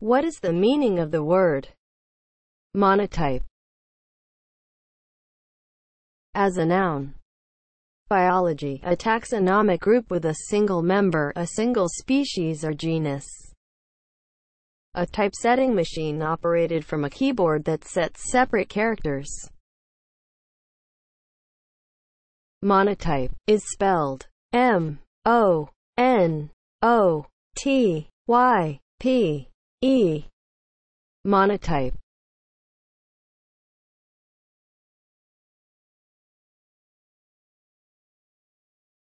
What is the meaning of the word monotype as a noun? Biology, a taxonomic group with a single member, a single species or genus. A typesetting machine operated from a keyboard that sets separate characters. Monotype is spelled M O N O T Y P E. Monotype